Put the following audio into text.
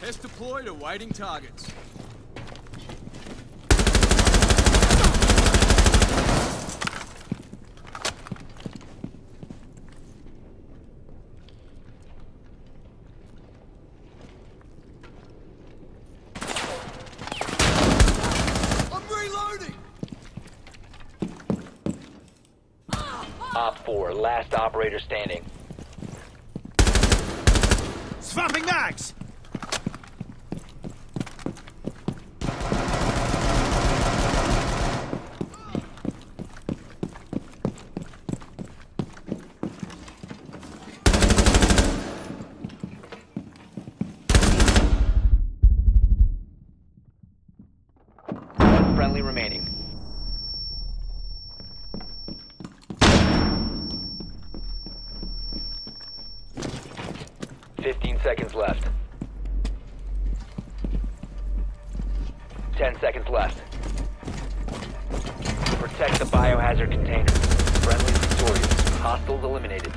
Test deployed, awaiting targets. I'm reloading! Op 4, last operator standing. Swapping mags! Friendly remaining. Fifteen seconds left. Ten seconds left. Protect the biohazard container. Friendly victorious. Hostiles eliminated.